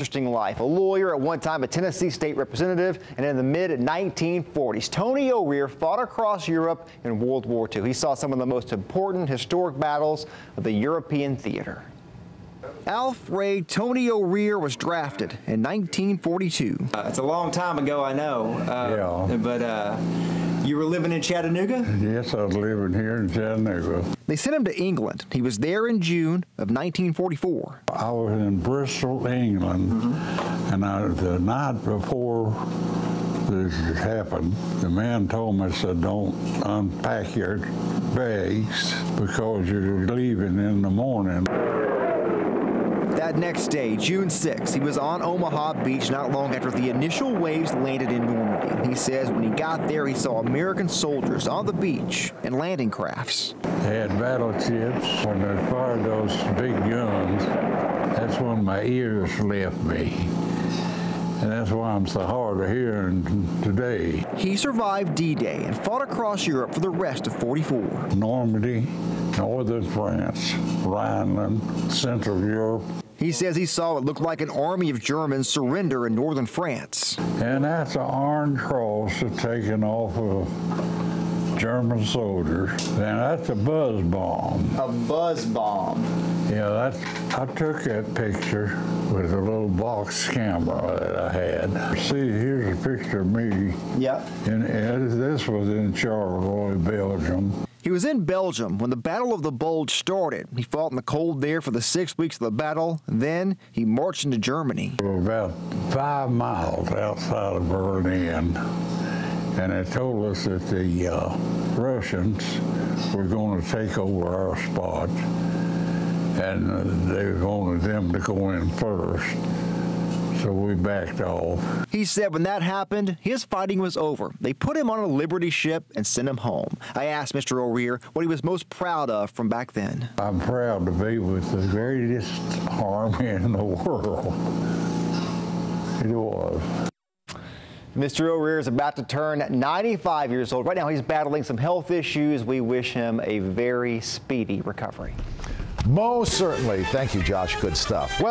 interesting life. A lawyer at one time, a Tennessee state representative, and in the mid 1940s, Tony O'Rear fought across Europe in World War II. He saw some of the most important historic battles of the European theater. Alf Ray Tony O'Rear was drafted in 1942. Uh, it's a long time ago, I know. Uh, yeah. But uh, you were living in Chattanooga? Yes, I was living here in Chattanooga. They sent him to England. He was there in June of 1944. I was in Bristol, England, mm -hmm. and I, the night before this happened, the man told me, said, don't unpack your bags because you're leaving in the morning. That next day, June 6, he was on Omaha Beach not long after the initial waves landed in Normandy. He says when he got there, he saw American soldiers on the beach and landing crafts. They had battleships. When they fired those big guns, that's when my ears left me. And that's why I'm so hard of hearing today. He survived D-Day and fought across Europe for the rest of 44. Normandy, northern France, Rhineland, Central Europe, he says he saw what looked like an army of Germans surrender in northern France. And that's an orange cross taken off of German soldiers. And that's a buzz bomb. A buzz bomb. Yeah, that's, I took that picture with a little box camera that I had. See, here's a picture of me. Yep. And this was in Charleroi, Belgium. He was in Belgium when the Battle of the Bulge started. He fought in the cold there for the six weeks of the battle. Then he marched into Germany. We were about five miles outside of Berlin, and they told us that the uh, Russians were going to take over our spot, and they wanted them to go in first so we backed off. He said when that happened, his fighting was over. They put him on a Liberty ship and sent him home. I asked Mr. O'Rear what he was most proud of from back then. I'm proud to be with the greatest army in the world. It was. Mr. O'Rear is about to turn 95 years old. Right now, he's battling some health issues. We wish him a very speedy recovery. Most certainly. Thank you, Josh. Good stuff. Well